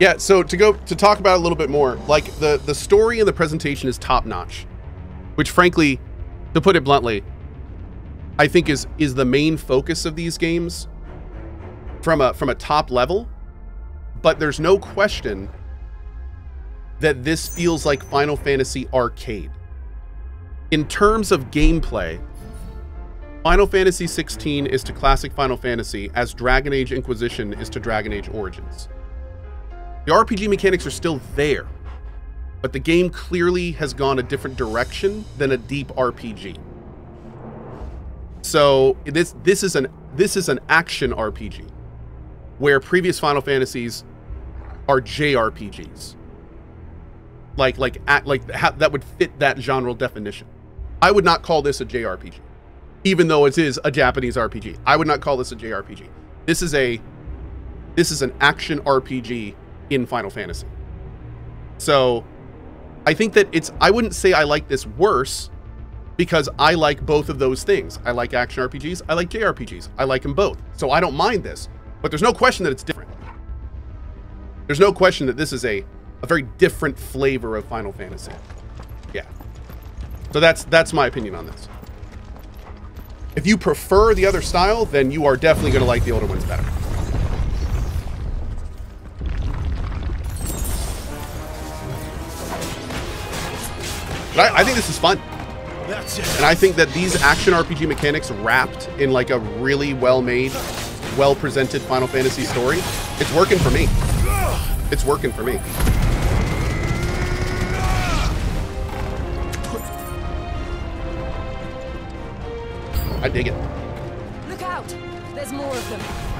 Yeah, so to go to talk about a little bit more, like the the story and the presentation is top notch, which frankly, to put it bluntly, I think is is the main focus of these games from a from a top level. But there's no question that this feels like Final Fantasy Arcade. In terms of gameplay, Final Fantasy 16 is to classic Final Fantasy as Dragon Age Inquisition is to Dragon Age Origins. The RPG mechanics are still there, but the game clearly has gone a different direction than a deep RPG. So this this is an this is an action RPG, where previous Final Fantasies are JRPGs. Like like at, like that would fit that genre definition. I would not call this a JRPG, even though it is a Japanese RPG. I would not call this a JRPG. This is a this is an action RPG in Final Fantasy. So I think that it's I wouldn't say I like this worse because I like both of those things. I like action RPGs, I like JRPGs. I like them both. So I don't mind this. But there's no question that it's different. There's no question that this is a a very different flavor of Final Fantasy. Yeah. So that's that's my opinion on this. If you prefer the other style, then you are definitely going to like the older ones better. But I, I think this is fun. And I think that these action RPG mechanics wrapped in like a really well-made, well-presented Final Fantasy story, it's working for me. It's working for me. I dig it. Look out! There's more of them.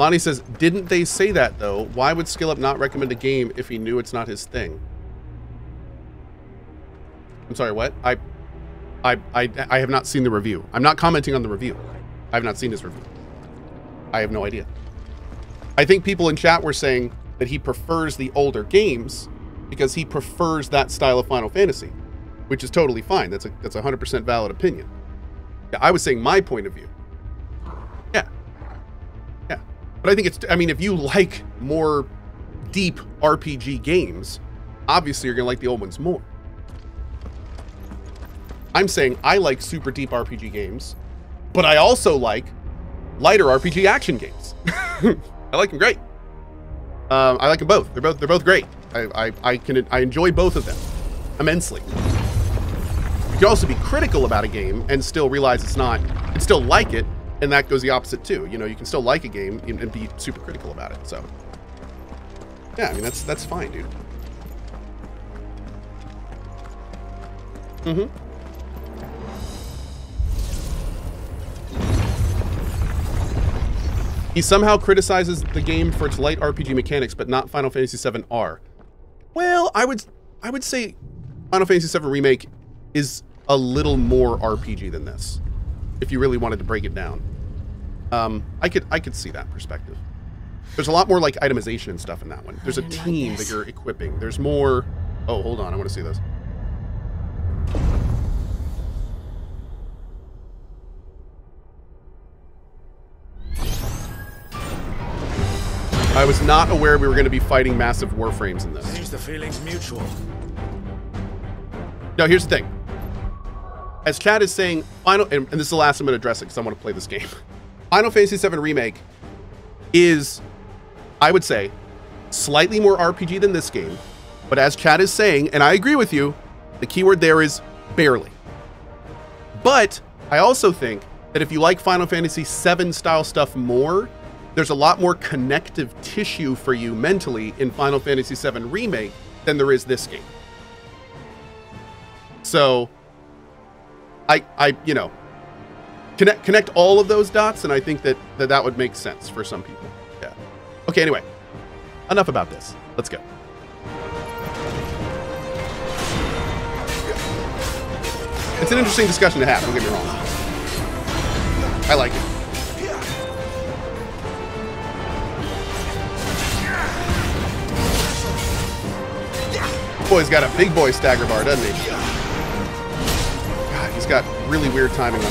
Lonnie says, didn't they say that though? Why would SkillUp not recommend a game if he knew it's not his thing? I'm sorry, what? I, I, I, I have not seen the review. I'm not commenting on the review. I have not seen his review. I have no idea. I think people in chat were saying that he prefers the older games because he prefers that style of Final Fantasy, which is totally fine. That's a that's a 100% valid opinion. I was saying my point of view. But I think it's I mean if you like more deep RPG games, obviously you're going to like the old ones more. I'm saying I like super deep RPG games, but I also like lighter RPG action games. I like them great. Um, I like them both. They're both they're both great. I, I I can I enjoy both of them immensely. You can also be critical about a game and still realize it's not, and still like it, and that goes the opposite too. You know, you can still like a game and be super critical about it. So, yeah, I mean that's that's fine, dude. Mm-hmm. He somehow criticizes the game for its light RPG mechanics, but not Final Fantasy VII R. Well, I would I would say Final Fantasy VII Remake is a little more RPG than this, if you really wanted to break it down. Um, I could I could see that perspective. There's a lot more like itemization and stuff in that one. There's a didn't like team that you're equipping. There's more. Oh, hold on, I want to see this. I was not aware we were going to be fighting massive warframes in this. Seems the feeling's mutual. Now, here's the thing. As Chad is saying, Final, and, and this is the last I'm going to address it because I want to play this game. Final Fantasy VII Remake is, I would say, slightly more RPG than this game. But as Chad is saying, and I agree with you, the keyword there is barely. But I also think that if you like Final Fantasy VII style stuff more, there's a lot more connective tissue for you mentally in Final Fantasy VII Remake than there is this game. So, I, I, you know, connect connect all of those dots, and I think that that, that would make sense for some people. Yeah. Okay. Anyway, enough about this. Let's go. It's an interesting discussion to have. Don't get me wrong. I like it. Boy's got a big boy stagger bar, doesn't he? God, he's got really weird timing on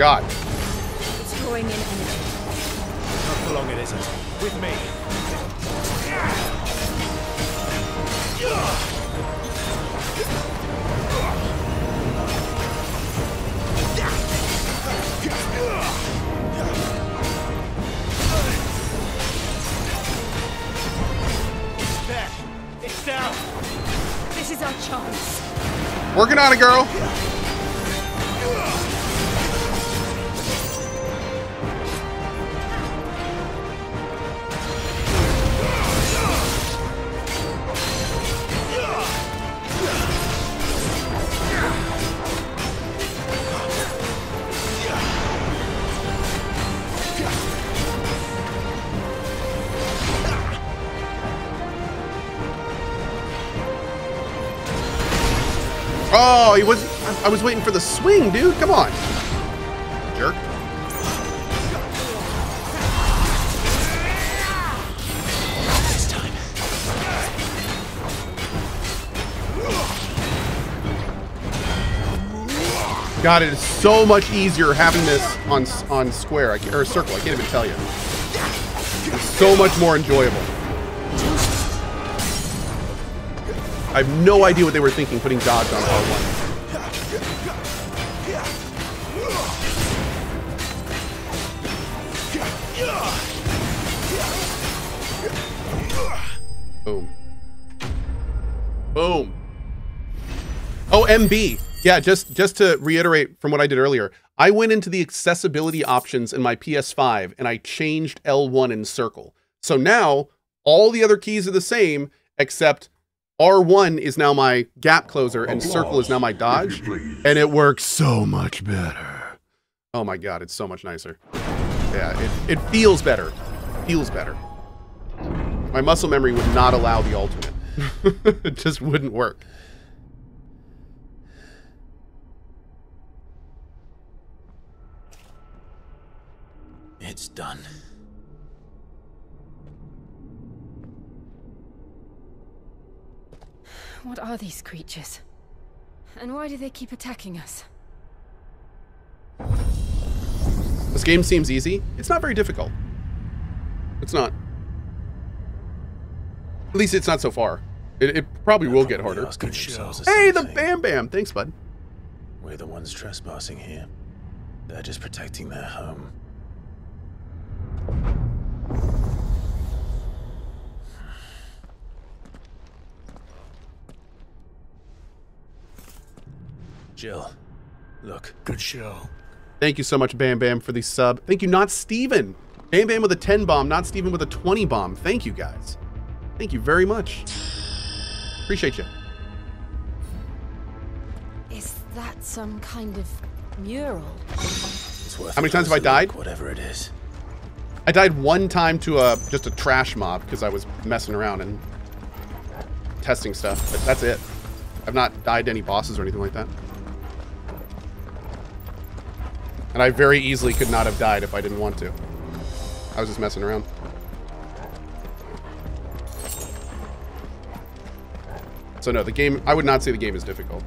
God. Oh, he was. I- I was waiting for the swing, dude. Come on, jerk. God, it is so much easier having this on on square I ca- or circle. I can't even tell you. It's so much more enjoyable. I have no idea what they were thinking putting dodge on R1. Boom. Boom. Oh, MB. Yeah, just just to reiterate from what I did earlier, I went into the accessibility options in my PS5 and I changed L1 in circle. So now all the other keys are the same except R1 is now my gap closer and circle is now my dodge and it works so much better. Oh my god, it's so much nicer. Yeah, it, it feels better. Feels better. My muscle memory would not allow the alternate. it just wouldn't work. It's done. What are these creatures? And why do they keep attacking us? This game seems easy. It's not very difficult. It's not. At least it's not so far. It, it probably will get harder. The Hey, the thing. Bam Bam. Thanks, bud. We're the ones trespassing here. They're just protecting their home. Jill, look. Good show. Thank you so much, Bam Bam, for the sub. Thank you, not Steven. Bam Bam with a 10 bomb, not Steven with a 20 bomb. Thank you, guys. Thank you very much. Appreciate you. Is that some kind of mural? It's worth How many times have I closer look, died? Whatever it is. I died one time to a just a trash mob because I was messing around and testing stuff, but that's it. I've not died to any bosses or anything like that. And I very easily could not have died if I didn't want to. I was just messing around. So no, the game, I would not say the game is difficult.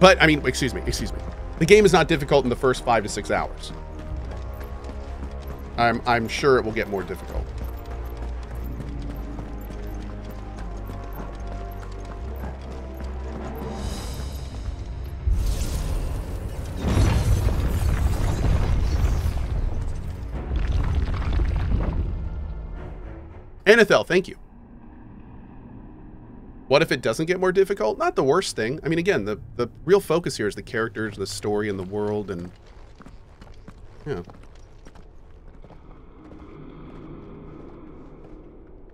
But, I mean, excuse me, excuse me. The game is not difficult in the first five to six hours. I'm, I'm sure it will get more difficult. Anethel, thank you. What if it doesn't get more difficult? Not the worst thing. I mean, again, the, the real focus here is the characters, the story, and the world, and... Yeah.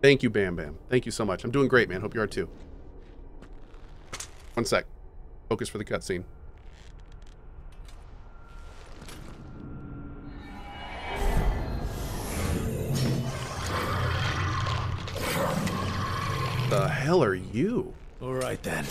Thank you, Bam Bam. Thank you so much. I'm doing great, man. Hope you are too. One sec. Focus for the cutscene. Hell are you? All right then.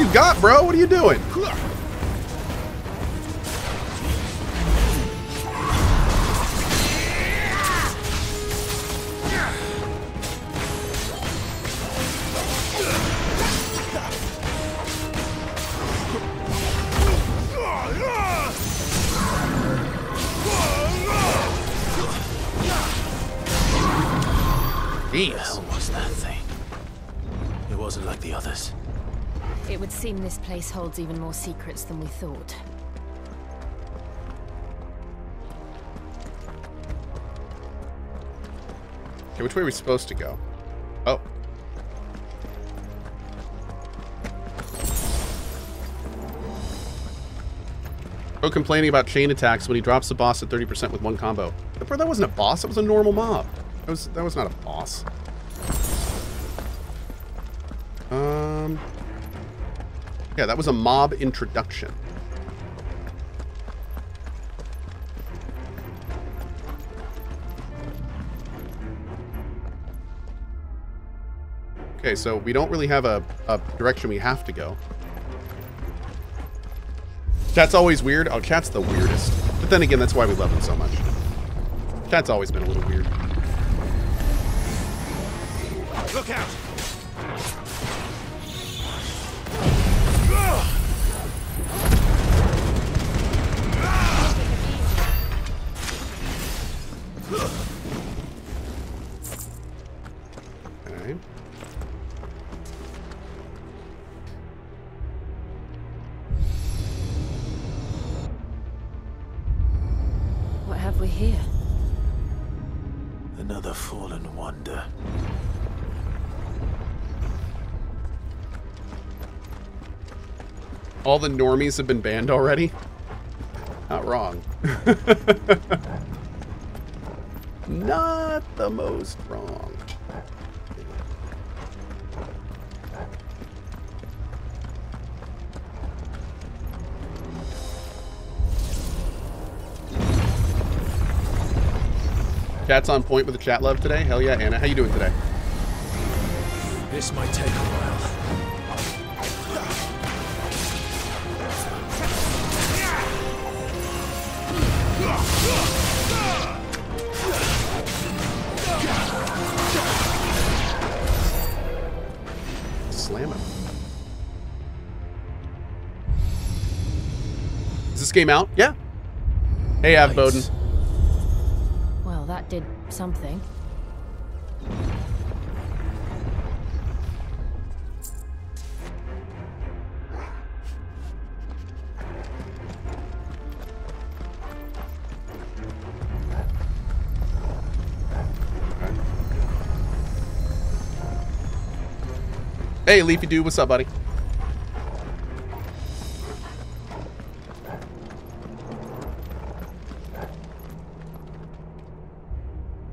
You got, bro? What are you doing? This place holds even more secrets than we thought. Okay, which way are we supposed to go? Oh. Oh, complaining about chain attacks when he drops the boss at 30% with one combo. Bro, that wasn't a boss, that was a normal mob. That was that was not a boss. Um Yeah, that was a mob introduction. Okay, so we don't really have a, a direction we have to go. Chat's always weird. Oh, chat's the weirdest. But then again, that's why we love him so much. Chat's always been a little weird. Look out! Another fallen wonder. All the normies have been banned already? Not wrong. Not the most wrong. Chat's on point with the chat love today. Hell yeah, Anna. How you doing today? This might take a while. Slam him. Is this game out? Yeah. Hey, Av Bowden. Did something. Hey, Leafy Dude, what's up, buddy?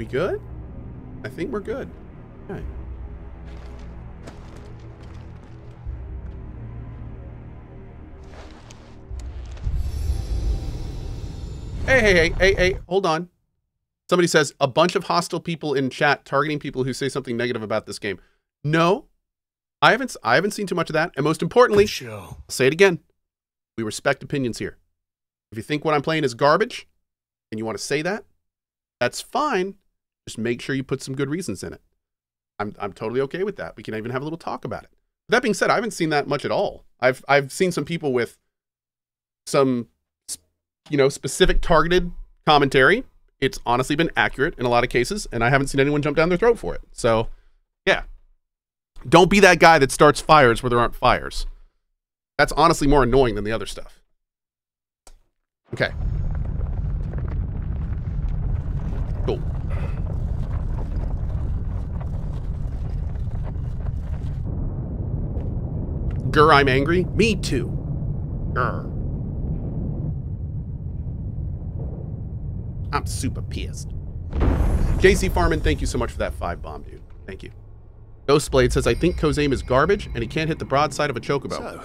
Good? I think we're good. Okay. Hey, hey, hey, hey, hey, hold on. Somebody says a bunch of hostile people in chat targeting people who say something negative about this game. No, I haven't I haven't seen too much of that. And most importantly, Show. I'll say it again. We respect opinions here. If you think what I'm playing is garbage and you want to say that, that's fine. Just make sure you put some good reasons in it. I'm I'm totally okay with that. We can even have a little talk about it. That being said, I haven't seen that much at all. I've I've seen some people with some you know, specific targeted commentary. It's honestly been accurate in a lot of cases, and I haven't seen anyone jump down their throat for it. So, yeah, don't be that guy that starts fires where there aren't fires. That's honestly more annoying than the other stuff. Okay. Cool. Gur, I'm angry. Me too. Gur. I'm super pissed. JC Farman, thank you so much for that five bomb, dude. Thank you. Ghostblade says, I think Kozame is garbage and he can't hit the broadside of a chocobo. So,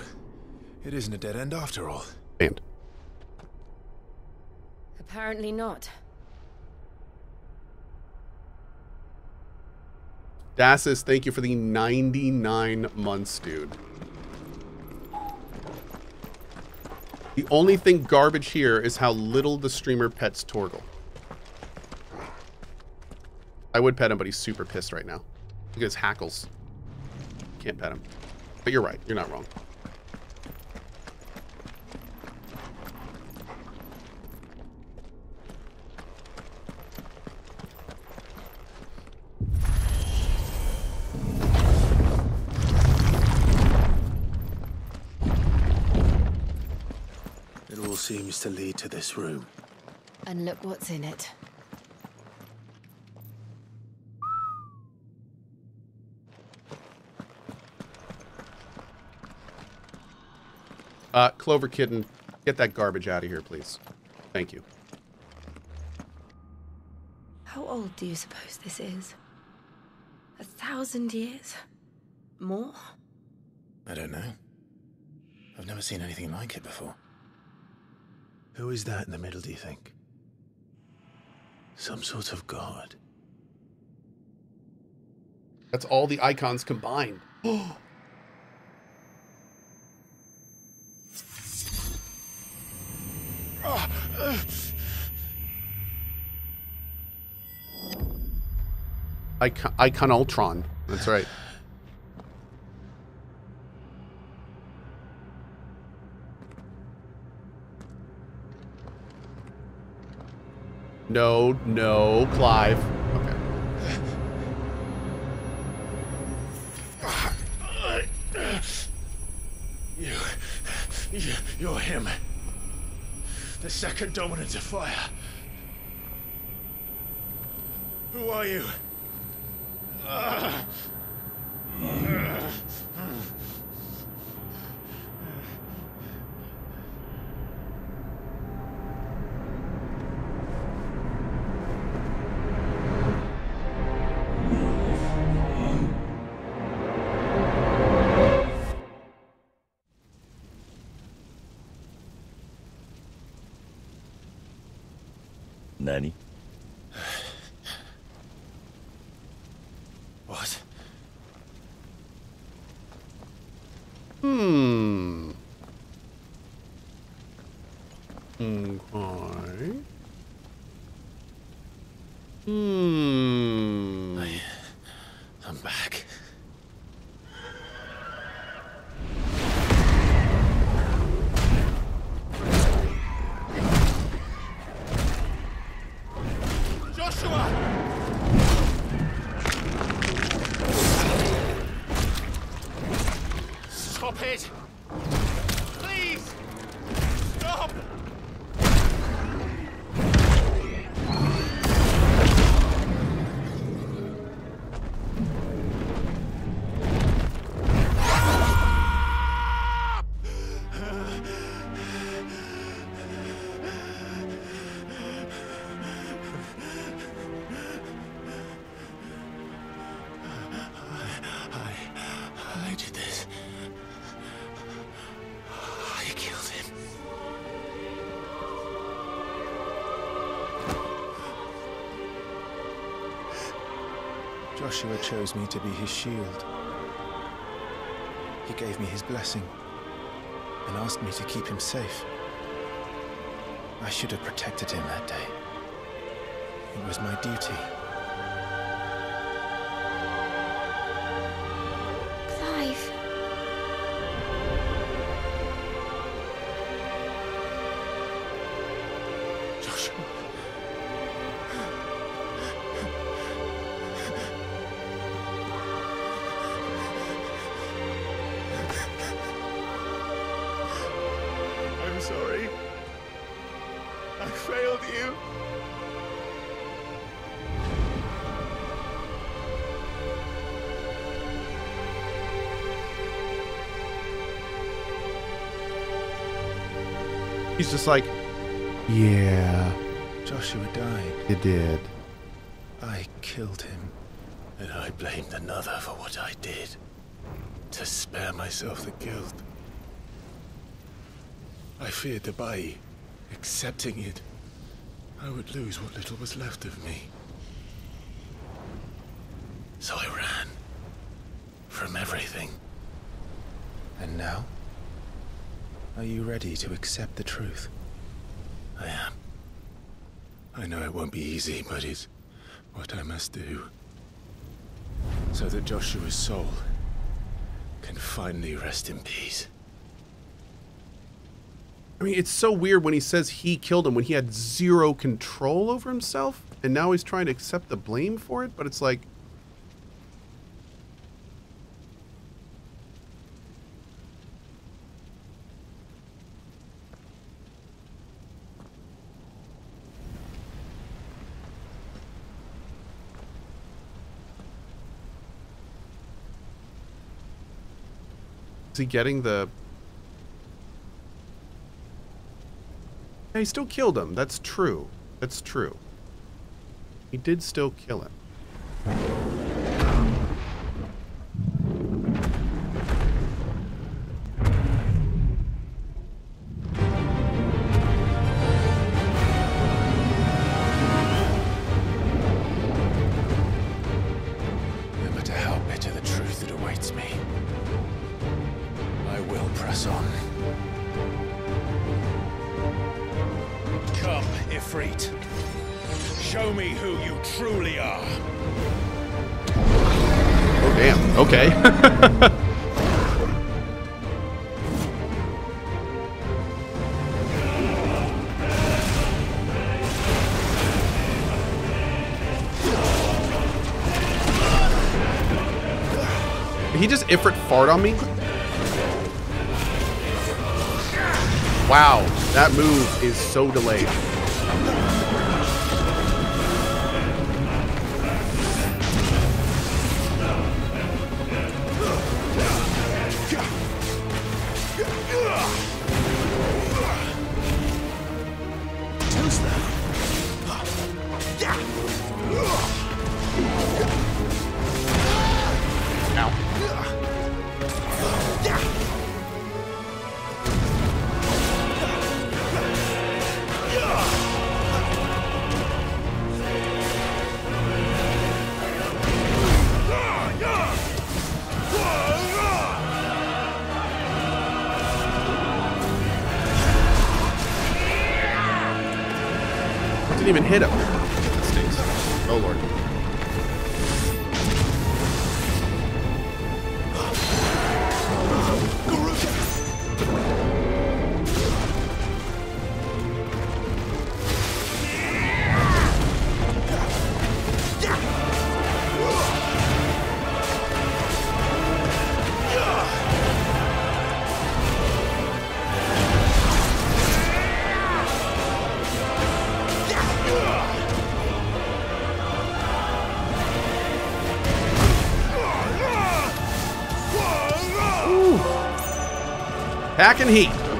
it isn't a dead end after all. Banned. Apparently not. Dassus, thank you for the 99 months, dude. The only thing garbage here is how little the streamer pets Torgal. I would pet him, but he's super pissed right now. Look at his hackles. Can't pet him. But you're right. You're not wrong. All seems to lead to this room. And look what's in it. Uh, Clover Kitten, get that garbage out of here, please. Thank you. How old do you suppose this is? A thousand years? More? I don't know. I've never seen anything like it before. Who is that in the middle, do you think? Some sort of god. That's all the Eikons combined. Eikon, Ultron. That's right. No, no, Clive. Okay. You, you, you're him. The second dominant of fire. Who are you? Ah. Nanny. what? Hmm. Hmm. Stop it! Please! Stop! Joshua chose me to be his shield. He gave me his blessing and asked me to keep him safe. I should have protected him that day. It was my duty. Just like, yeah, Joshua died. it did. I killed him. And I blamed another for what I did. To spare myself the guilt. I feared that by accepting it, I would lose what little was left of me. So I ran. From everything. And now? Are you ready to accept the truth? I am. I know it won't be easy, but it's what I must do. So that Joshua's soul can finally rest in peace. I mean, it's so weird when he says he killed him when he had zero control over himself, and now he's trying to accept the blame for it. But it's like, is he getting the Yeah, he still killed him. That's true. That's true. He did still kill him. Ifrit fart on me? Wow, that move is so delayed. Packing heat.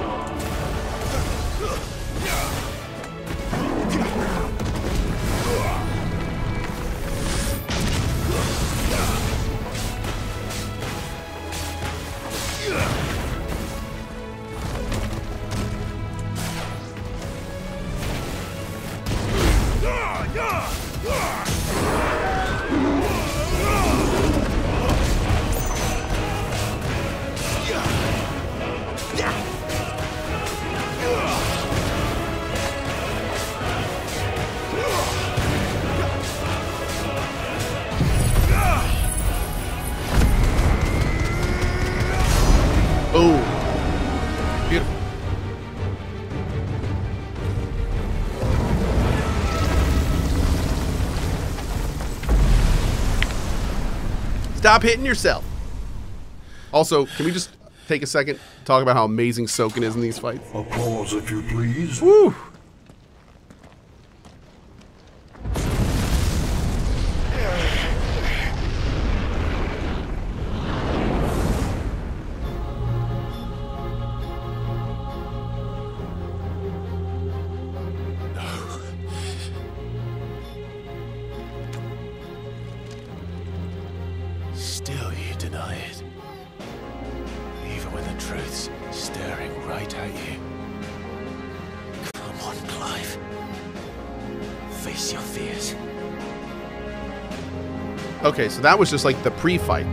Stop hitting yourself. Also, can we just take a second to talk about how amazing Soken is in these fights? Applause, if you please. Woo! That was just like the pre-fight.